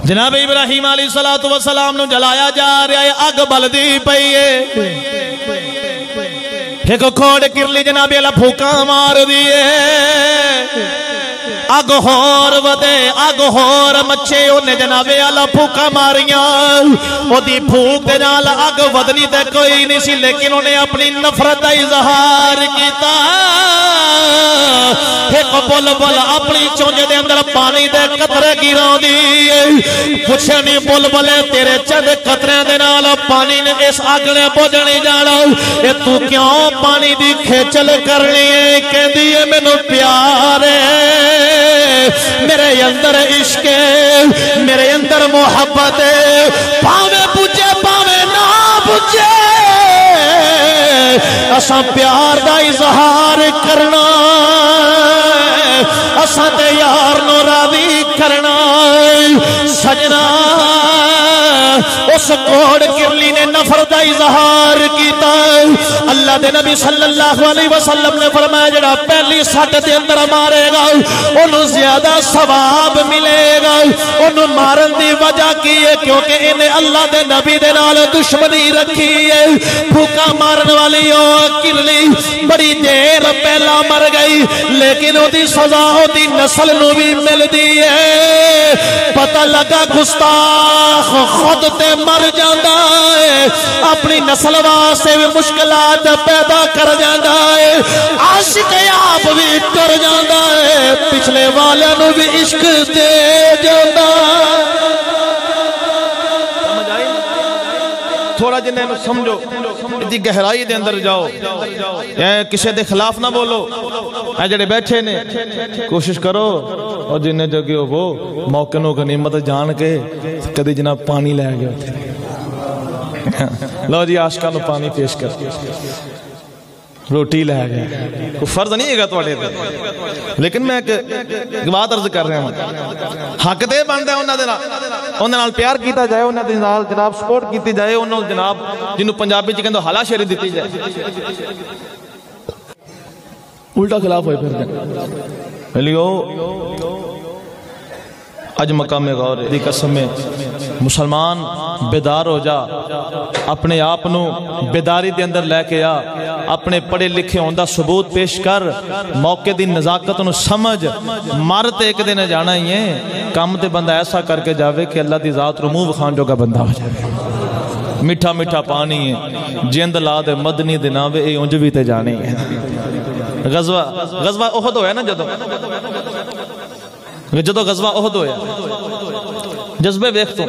जनाब इब्राहिम सलात वसलाम जलाया जा रहा है अग बलदी पई है। एक खोड़ किरली जनाबे अला फूका मार दिए अग होर वदे अग होर मच्छे ओने जनाबे आला फूका मारियाँ। फूक दे अग वदनी ते कोई नहीं सी, लेकिन उन्हें अपनी नफरत का इजहार किया बुल बुल अपनी चुंज दे अंदर पानी दे कतरे गिराउंदी पुछे नहीं बुल बुले तेरे चंद कतरे दे नाल पानी ने इस अग ने बुझ जाना ये तू क्यों पानी दी खेचल करनी है? कहती है, मैनू प्यार मेरे अंदर इश्क मेरे अंदर मोहब्बत है। पावे बुझे पावे ना बुझे असा प्यार का इजहार करना असा ते यार राज़ी करना সাজনা उस कोड़ किरली ने नफरत का इजहार किया अल्लाह दे नबी सल्लल्लाहु अलैहि वसल्लम ने फरमाया, जड़ा पहली सट दे अंदर मारेगा ओनु ज़्यादा सवाब मिलेगा। ओनु मारन दी वजह की है, क्योंकि इन्हें अल्लाह दे नबी दे नाल दुश्मनी रखी है। फूका मारन वाली ओ किरली बड़ी देर पहला मर गई, लेकिन ओदी सजा ओदी नस्ल भी मिलदी है। पता लगा, गुस्ताख खुद ते मर जाता है। अपनी नस्ल वास्ते भी मुश्किल पैदा कर जाता है। आशिक आप भी तुर जाता है। पिछले वाले भी इश्क दे। थोड़ा जिन्हें समझो इदी गहराई के अंदर जाओ। किसी के खिलाफ ना बोलो। ए जड़े बैठे ने, कोशिश करो, और जिन्हें जगे हो मौके नु गनीमत जान के कदी जनाब पानी लै गए। लो जी, आशका पानी पेश कर। रोटी लै गए कोई फर्ज नहीं है थोड़े लेकिन मैं एक बात अर्ज कर रहा हूं हक ते बनता उन्होंने ਉਹਨਾਂ ਨਾਲ ਪਿਆਰ ਕੀਤਾ ਜਾਏ ਉਹਨਾਂ ਦੇ ਨਾਲ ਜਨਾਬ ਸਪੋਰਟ ਕੀਤੀ ਜਾਏ ਉਹਨਾਂ ਨੂੰ ਜਨਾਬ ਜਿਹਨੂੰ ਪੰਜਾਬੀ ਚ ਕਹਿੰਦੇ ਹਲਾ ਸ਼ੇਰੀ ਦਿੱਤੀ ਜਾਏ ਉਲਟਾ ਖਿਲਾਫ ਹੋਏ ਫਿਰ ਲਿਓ अज मकाम गौर ਮੁਸਲਮਾਨ ਬੇਦਾਰ ਹੋ ਜਾ ਆਪਣੇ ਆਪ ਨੂੰ ਬੇਦਾਰੀ ਦੇ ਅੰਦਰ ਲੈ ਕੇ ਆ ਆਪਣੇ ਪੜੇ ਲਿਖੇ ਹੋਣ ਦਾ ਸਬੂਤ ਪੇਸ਼ ਕਰ ਮੌਕੇ ਦੀ ਨਜ਼ਾਕਤ ਨੂੰ ਸਮਝ ਮਰ ਤੇ ਇੱਕ ਦਿਨ ਜਾਣਾ ਹੀ ਹੈ ਕੰਮ ਤੇ ਬੰਦਾ ਐਸਾ ਕਰਕੇ ਜਾਵੇ ਕਿ ਅੱਲਾ ਦੀ ਜ਼ਾਤ ਨੂੰ ਮੂੰਹ ਵਿਖਾਣ ਜੋਗਾ ਬੰਦਾ ਹੋ ਜਾਵੇ ਮਿੱਠਾ ਮਿੱਠਾ ਪਾਣੀ ਹੈ ਜਿੰਦ ਲਾ ਦੇ ਮਦਨੀ ਦੇ ਨਾਵੇ ਇਹ ਉਂਝ ਵੀ ਤੇ ਜਾਣੀ ਹੈ ਗਜ਼ਵਾ ਗਜ਼ਵਾ ਉਹਦ ਹੋਇਆ ਨਾ ਜਦੋਂ ਜਦੋਂ ਗਜ਼ਵਾ ਉਹਦ ਹੋਇਆ ਜਜ਼ਬੇ ਵੇਖ ਤੂੰ